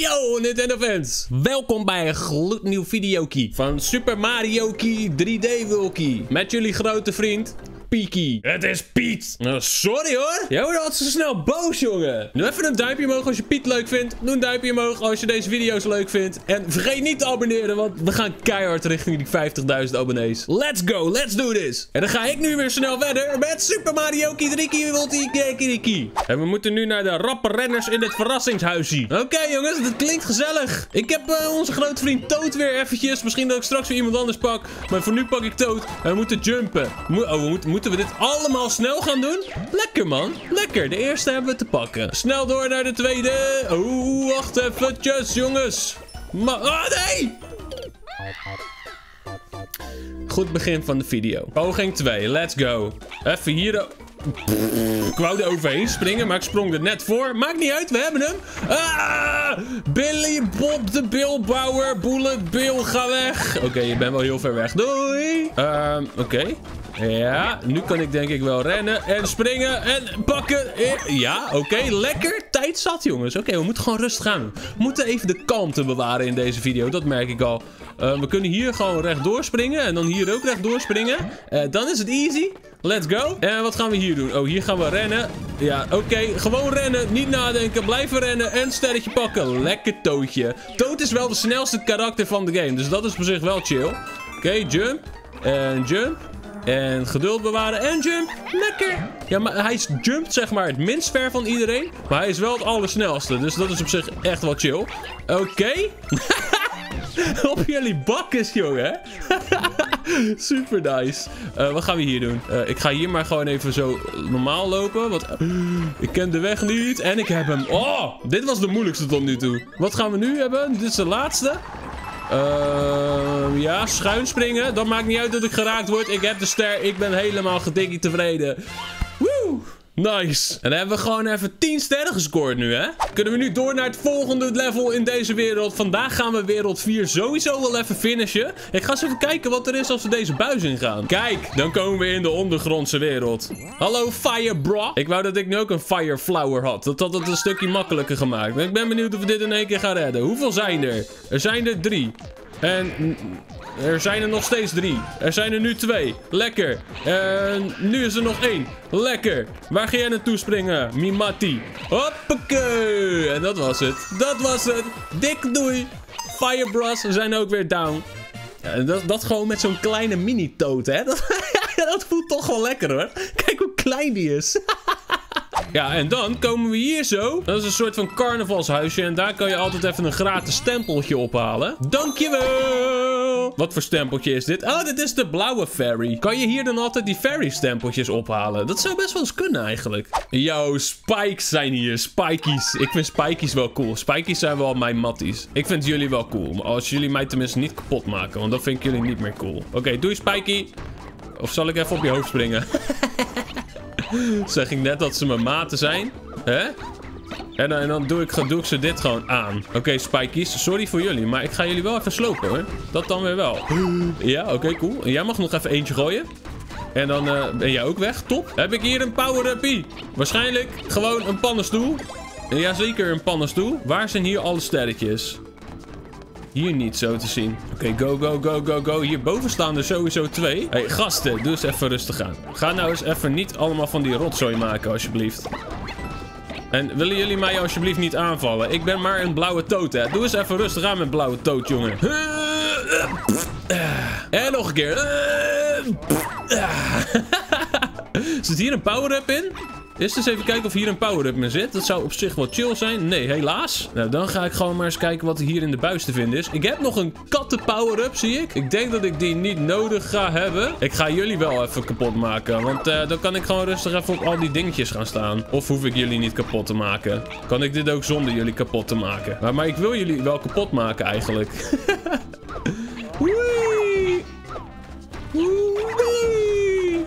Yo Nintendo fans, welkom bij een gloednieuw videokie van Super Mario Key 3D Wulkie met jullie grote vriend Piekie. Het is Piet. Nou, sorry hoor. Jij wordt altijd zo snel boos, jongen. Doe even een duimpje omhoog als je Piet leuk vindt. Doe een duimpje omhoog als je deze video's leuk vindt. En vergeet niet te abonneren, want we gaan keihard richting die 50.000 abonnees. Let's go, let's do this. En dan ga ik nu weer snel verder met Super Mario 3 Key En we moeten nu naar de rappe renners in het verrassingshuisje. Oké jongens, dat klinkt gezellig. Ik heb uh, onze grote vriend Toad weer eventjes. Misschien dat ik straks weer iemand anders pak. Maar voor nu pak ik Toad. En we moeten jumpen. Mo oh, we moeten Moeten we dit allemaal snel gaan doen? Lekker, man. Lekker. De eerste hebben we te pakken. Snel door naar de tweede. Oeh, wacht eventjes, jongens. Maar... Oh, nee! Goed begin van de video. Poging 2. Let's go. Even hier... Ik wou er overheen springen, maar ik sprong er net voor. Maakt niet uit, we hebben hem. Ah! Billy Bob de Billbouwer. Bullet Bill, ga weg. Oké, je bent wel heel ver weg. Doei. Um, Oké. Ja, nu kan ik denk ik wel rennen en springen en pakken. Ja, oké, lekker. Tijd zat, jongens. Oké, we moeten gewoon rustig gaan. We moeten even de kalmte bewaren in deze video, dat merk ik al. Uh, we kunnen hier gewoon rechtdoor springen en dan hier ook rechtdoor springen. Uh, dan is het easy. Let's go. En wat gaan we hier doen? Oh, hier gaan we rennen. Ja, oké. Gewoon rennen. Niet nadenken. Blijven rennen. En sterretje pakken. Lekker Tootje. Toot is wel de snelste karakter van de game. Dus dat is op zich wel chill. Oké, jump. En jump. En geduld bewaren en jump. Lekker. Ja, maar hij jumpt zeg maar het minst ver van iedereen. Maar hij is wel het allersnelste. Dus dat is op zich echt wel chill. Oké. op jullie bakkes, jongen. Super nice. Uh, wat gaan we hier doen? Uh, ik ga hier maar gewoon even zo normaal lopen. Want ik ken de weg niet. En ik heb hem. Oh, dit was de moeilijkste tot nu toe. Wat gaan we nu hebben? Dit is de laatste. Uh, ja, schuin springen. Dat maakt niet uit dat ik geraakt word. Ik heb de ster. Ik ben helemaal gedikkie tevreden. Nice. En dan hebben we gewoon even 10 sterren gescoord nu, hè? Kunnen we nu door naar het volgende level in deze wereld. Vandaag gaan we wereld 4 sowieso wel even finishen. Ik ga eens even kijken wat er is als we deze buis ingaan. Kijk, dan komen we in de ondergrondse wereld. Hallo, Fire Bro. Ik wou dat ik nu ook een Fire Flower had. Dat had het een stukje makkelijker gemaakt. Ik ben benieuwd of we dit in één keer gaan redden. Hoeveel zijn er? Er zijn er drie. En er zijn er nog steeds drie. Er zijn er nu twee. Lekker. En nu is er nog één. Lekker. Waar ga jij naartoe springen? Mimati. Hoppakee. En dat was het. Dat was het. Dik doei. Firebras zijn ook weer down. Dat, dat gewoon met zo'n kleine mini-toot, hè? Dat, dat voelt toch wel lekker, hoor. Kijk hoe klein die is. Ja, en dan komen we hier zo. Dat is een soort van carnavalshuisje. En daar kan je altijd even een gratis stempeltje ophalen. Dankjewel! Wat voor stempeltje is dit? Oh, dit is de blauwe fairy. Kan je hier dan altijd die fairy stempeltjes ophalen? Dat zou best wel eens kunnen eigenlijk. Yo, spikes zijn hier. Spikies. Ik vind spikies wel cool. Spikies zijn wel mijn matties. Ik vind jullie wel cool. Als jullie mij tenminste niet kapot maken. Want dan vind ik jullie niet meer cool. Oké, doei Spiky. Of zal ik even op je hoofd springen? zeg ik net dat ze mijn maten zijn. Hè? En dan, dan doe, ik, ze dit gewoon aan. Oké, okay, Spikies, sorry voor jullie. Maar ik ga jullie wel even slopen, hoor. Dat dan weer wel. Ja, oké, cool. Jij mag nog even eentje gooien. En dan uh, ben jij ook weg. Top. Heb ik hier een power-upie? Waarschijnlijk gewoon een pannenstoel. Jazeker, een pannenstoel. Waar zijn hier alle sterretjes? Hier niet zo te zien. Oké, go, go, go, go, go. Hierboven staan er sowieso twee. Hé, hey, gasten, doe eens even rustig aan. Ga nou eens even niet allemaal van die rotzooi maken, alsjeblieft. En willen jullie mij alsjeblieft niet aanvallen? Ik ben maar een blauwe toot, hè. Doe eens even rustig aan met blauwe toot, jongen. En nog een keer. Zit hier een power-up in? Eerst eens even kijken of hier een power-up in zit. Dat zou op zich wel chill zijn. Nee, helaas. Nou, dan ga ik gewoon maar eens kijken wat er hier in de buis te vinden is. Ik heb nog een katten power-up, zie ik. Ik denk dat ik die niet nodig ga hebben. Ik ga jullie wel even kapot maken. Want uh, dan kan ik gewoon rustig even op al die dingetjes gaan staan. Of hoef ik jullie niet kapot te maken? Kan ik dit ook zonder jullie kapot te maken? Maar, maar ik wil jullie wel kapot maken eigenlijk.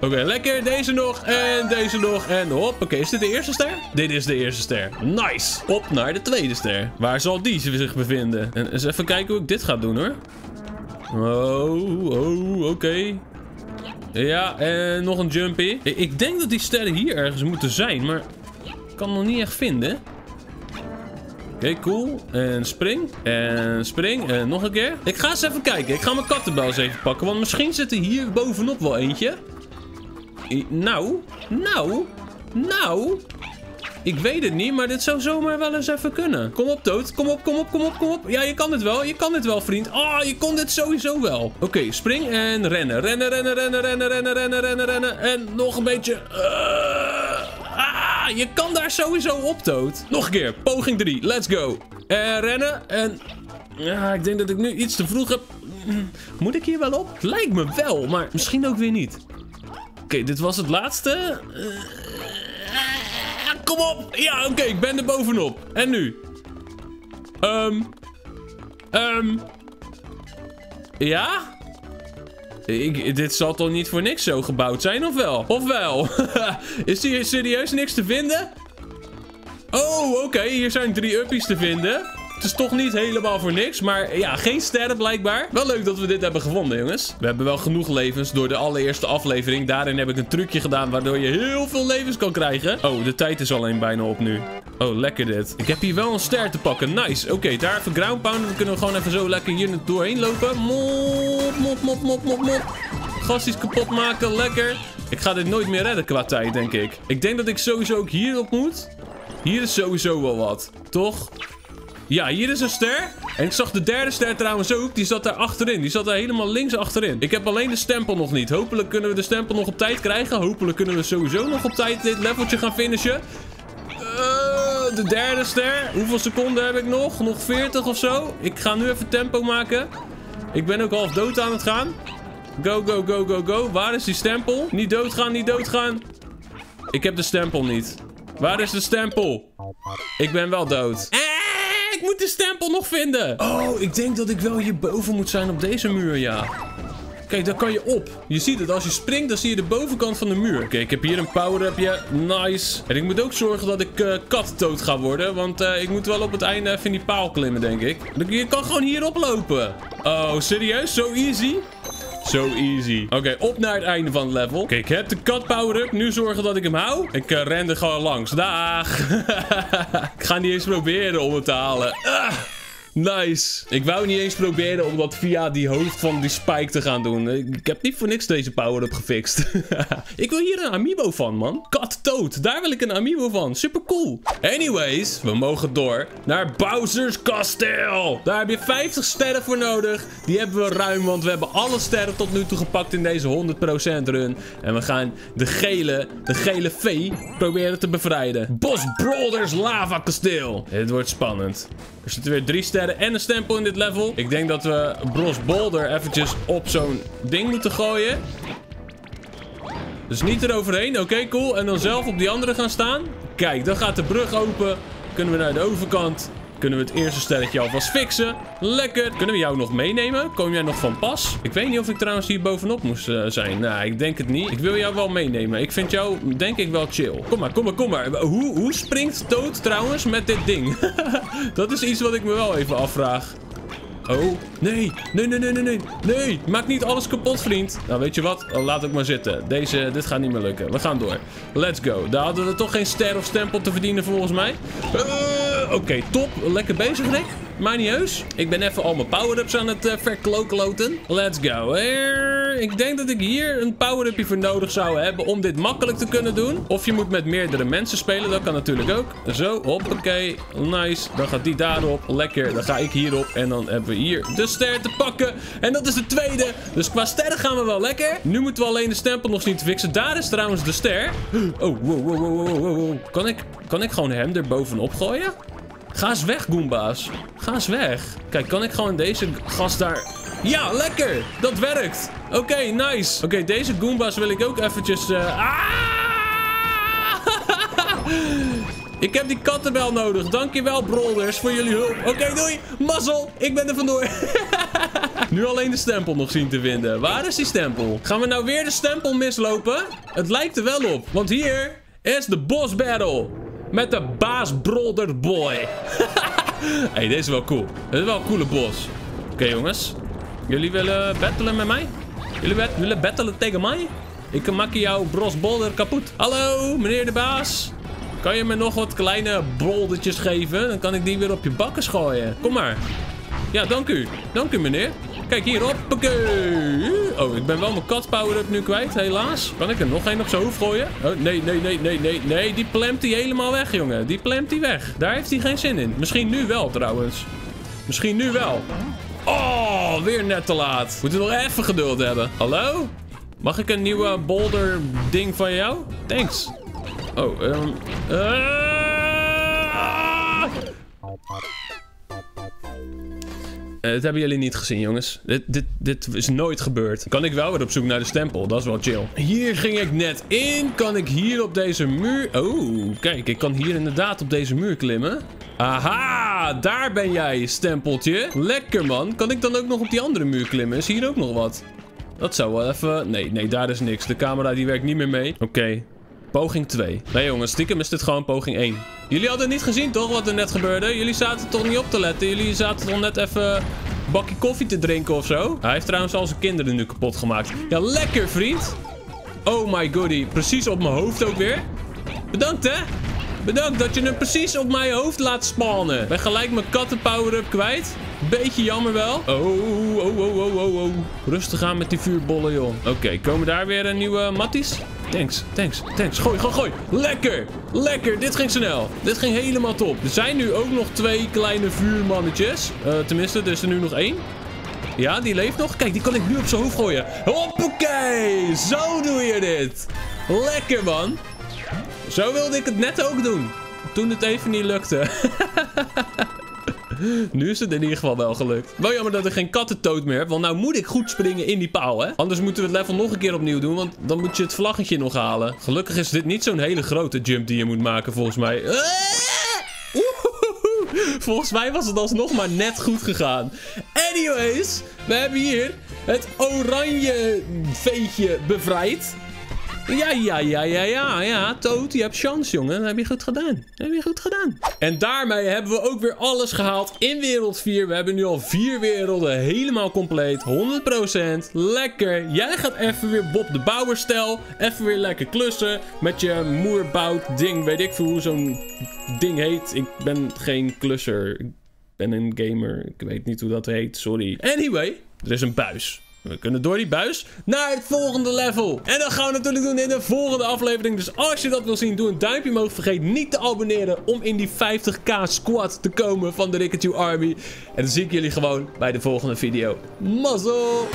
Oké, lekker. Deze nog en deze nog. En hop. Oké, is dit de eerste ster? Dit is de eerste ster. Nice. Op naar de tweede ster. Waar zal die zich bevinden? En eens even kijken hoe ik dit ga doen hoor. Oh, oh, oké. Ja, en nog een jumpy. Ik denk dat die sterren hier ergens moeten zijn, maar ik kan hem nog niet echt vinden. Oké, cool. En spring. En spring. En nog een keer. Ik ga eens even kijken. Ik ga mijn kattenbel even pakken. Want misschien zit er hier bovenop wel eentje. Nou. Nou. Nou. Ik weet het niet, maar dit zou zomaar wel eens even kunnen. Kom op, Toad. Kom op, kom op, kom op, kom op. Ja, je kan het wel. Je kan dit wel, vriend. Oh, je kon dit sowieso wel. Oké, spring en rennen. Rennen, rennen, rennen, rennen, rennen, rennen, rennen, rennen. En nog een beetje... eh, ah, je kan daar sowieso op, Toad. Nog een keer. Poging 3. Let's go. En rennen. En... Ja, ik denk dat ik nu iets te vroeg heb. Mm, Moet ik hier wel op? Lijkt me wel, maar misschien ook weer niet. Oké, dit was het laatste. Eh, kom op! Ja, oké, ik ben er bovenop. En nu? Ehm. Ehm. ja? Ik, dit zal toch niet voor niks zo gebouwd zijn, of wel? Of wel? Is hier serieus niks te vinden? Oh, oké, hier zijn drie uppies te vinden. Het is toch niet helemaal voor niks, maar ja, geen sterren blijkbaar. Wel leuk dat we dit hebben gevonden, jongens. We hebben wel genoeg levens door de allereerste aflevering. Daarin heb ik een trucje gedaan waardoor je heel veel levens kan krijgen. Oh, de tijd is alleen bijna op nu. Oh, lekker dit. Ik heb hier wel een ster te pakken. Nice. Oké, daar even ground pounden. Dan kunnen we gewoon even zo lekker hier doorheen lopen. Mop, mop, mop, mop, mop, mop. Gasties kapot maken. Lekker. Ik ga dit nooit meer redden qua tijd, denk ik. Ik denk dat ik sowieso ook hierop moet. Hier is sowieso wel wat. Toch? Ja, hier is een ster. En ik zag de derde ster trouwens ook. Die zat daar achterin. Die zat daar helemaal links achterin. Ik heb alleen de stempel nog niet. Hopelijk kunnen we de stempel nog op tijd krijgen. Hopelijk kunnen we sowieso nog op tijd dit leveltje gaan finishen. Eh, de derde ster. Hoeveel seconden heb ik nog? Nog 40 of zo. Ik ga nu even tempo maken. Ik ben ook half dood aan het gaan. Go, go, go, go, go. Waar is die stempel? Niet doodgaan, niet doodgaan. Ik heb de stempel niet. Waar is de stempel? Ik ben wel dood. Eh, ik moet de stempel nog vinden. Oh, ik denk dat ik wel hierboven moet zijn op deze muur, ja. Kijk, daar kan je op. Je ziet het, als je springt, dan zie je de bovenkant van de muur. Oké, ik heb hier een power-upje. Nice. En ik moet ook zorgen dat ik uh, katdood ga worden. Want uh, ik moet wel op het einde even in die paal klimmen, denk ik. Je kan gewoon hierop lopen. Oh, serieus? Zo easy? Zo easy. Oké, op naar het einde van het level. Oké, ik heb de kat power-up. Nu zorgen dat ik hem hou. Ik uh, ren er gewoon langs. Dag. ik ga niet eens proberen om het te halen. Ah. Nice. Ik wou niet eens proberen om dat via die hoofd van die Spike te gaan doen. Ik heb niet voor niks deze power-up gefixt. ik wil hier een amiibo van, man. Kat Toad. Daar wil ik een amiibo van. Super cool. Anyways, we mogen door naar Bowser's Kasteel. Daar heb je 50 sterren voor nodig. Die hebben we ruim, want we hebben alle sterren tot nu toe gepakt in deze 100% run. En we gaan de gele, de gele vee proberen te bevrijden. Boss Brawlers Lava Kasteel. Dit wordt spannend. Er zitten weer drie sterren en een stempel in dit level. Ik denk dat we Bros Boulder eventjes op zo'n ding moeten gooien. Dus niet eroverheen. Oké, cool. En dan zelf op die andere gaan staan. Kijk, dan gaat de brug open. Kunnen we naar de overkant. Kunnen we het eerste sterretje alvast fixen. Lekker. Kunnen we jou nog meenemen? Kom jij nog van pas? Ik weet niet of ik trouwens hier bovenop moest uh, zijn. Nou, ik denk het niet. Ik wil jou wel meenemen. Ik vind jou, denk ik, wel chill. Kom maar, kom maar, kom maar. Hoe, hoe springt Toad trouwens met dit ding? Dat is iets wat ik me wel even afvraag. Oh, nee. Nee, nee, nee, nee, nee. Maak niet alles kapot, vriend. Nou, weet je wat? Laat ik maar zitten. Deze, dit gaat niet meer lukken. We gaan door. Let's go. Daar hadden we toch geen ster of stempel te verdienen, volgens mij. Uh, Oké, top. Lekker bezig, Rick. Maar niet heus. Ik ben even al mijn power-ups aan het uh, verklokloten. Let's go. Ik denk dat ik hier een power-upje voor nodig zou hebben om dit makkelijk te kunnen doen. Of je moet met meerdere mensen spelen. Dat kan natuurlijk ook. Zo, hoppakee. Nice. Dan gaat die daarop. Lekker. Dan ga ik hierop. En dan hebben we hier de ster te pakken. En dat is de tweede. Dus qua sterren gaan we wel lekker. Nu moeten we alleen de stempel nog zien te fixen. Daar is trouwens de ster. Oh, wow, wow, wow, wow, wow. Kan ik, kan ik gewoon hem er bovenop gooien? Ga eens weg, Goomba's. Ga eens weg. Kijk, kan ik gewoon deze gast daar... Ja, lekker. Dat werkt. Oké, nice. Oké, deze Goomba's wil ik ook eventjes... Uh... Ik heb die kattenbel nodig. Dankjewel, Brawlers, voor jullie hulp. Oké, doei. Mazzel. Ik ben er vandoor. nu alleen de stempel nog zien te vinden. Waar is die stempel? Gaan we nou weer de stempel mislopen? Het lijkt er wel op. Want hier is de boss battle. Met de baas Brolder Boy. hey, deze is wel cool. Dit is wel een coole boss. Oké, jongens. Jullie willen battelen met mij? Jullie willen battelen tegen mij? Ik maak jouw Bros Boulder kapot. Hallo, meneer de baas. Kan je me nog wat kleine boldertjes geven? Dan kan ik die weer op je bakken gooien. Kom maar. Ja, dank u. Dank u, meneer. Kijk hier, hoppakee. Oh, ik ben wel mijn kat power-up nu kwijt, helaas. Kan ik er nog één op zijn hoofd gooien? Oh, nee, nee, nee, nee, nee, nee. Die plemt hij helemaal weg, jongen. Die plemt hij weg. Daar heeft hij geen zin in. Misschien nu wel, trouwens. Misschien nu wel. Oh, weer net te laat. Moeten we nog even geduld hebben. Hallo? Mag ik een nieuwe boulder ding van jou? Thanks. Oh, um... Uh, dit hebben jullie niet gezien, jongens. Dit, dit, dit is nooit gebeurd. Kan ik wel weer op zoek naar de stempel. Dat is wel chill. Hier ging ik net in. Kan ik hier op deze muur... Oh, kijk. Ik kan hier inderdaad op deze muur klimmen. Aha, daar ben jij, stempeltje. Lekker, man. Kan ik dan ook nog op die andere muur klimmen? Is hier ook nog wat? Dat zou wel even... Nee, nee, daar is niks. De camera die werkt niet meer mee. Oké. Poging 2. Nee jongens, stiekem is dit gewoon poging 1. Jullie hadden niet gezien toch wat er net gebeurde? Jullie zaten toch niet op te letten? Jullie zaten toch net even een bakje koffie te drinken of zo? Hij heeft trouwens al zijn kinderen nu kapot gemaakt. Ja, lekker vriend. Oh my goodie. Precies op mijn hoofd ook weer. Bedankt hè. Bedankt dat je hem precies op mijn hoofd laat spawnen. Ben gelijk mijn katten power-up kwijt. Beetje jammer wel. Oh, oh, oh, oh, oh, oh. Rustig aan met die vuurbollen, joh. Oké, komen daar weer een nieuwe matties? Thanks, thanks, thanks. Gooi, gooi, gooi. Lekker, lekker. Dit ging snel. Dit ging helemaal top. Er zijn nu ook nog twee kleine vuurmannetjes. Uh, tenminste, er is er nu nog één. Ja, die leeft nog. Kijk, die kan ik nu op zijn hoofd gooien. Hoppakee. Zo doe je dit. Lekker, man. Zo wilde ik het net ook doen. Toen het even niet lukte. nu is het in ieder geval wel gelukt. Wel jammer dat ik geen kattentoot meer heb. Want nou moet ik goed springen in die paal, hè. Anders moeten we het level nog een keer opnieuw doen. Want dan moet je het vlaggetje nog halen. Gelukkig is dit niet zo'n hele grote jump die je moet maken, volgens mij. Volgens mij was het alsnog maar net goed gegaan. Anyways, we hebben hier het oranje veetje bevrijd. Ja, ja, ja, ja, ja, ja. Toot, je hebt chance, jongen. Heb je goed gedaan. Heb je goed gedaan. En daarmee hebben we ook weer alles gehaald in wereld 4. We hebben nu al vier werelden helemaal compleet. 100%. Lekker. Jij gaat even weer Bob de Bouwer stijl. Even weer lekker klussen. Met je moerbout ding. Weet ik veel hoe zo'n ding heet. Ik ben geen klusser. Ik ben een gamer. Ik weet niet hoe dat heet. Sorry. Anyway, er is een buis. We kunnen door die buis naar het volgende level. En dat gaan we natuurlijk doen in de volgende aflevering. Dus als je dat wil zien, doe een duimpje omhoog. Vergeet niet te abonneren om in die 50k squad te komen van de Rikkertube Army. En dan zie ik jullie gewoon bij de volgende video. Mazzel!